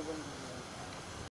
করবেন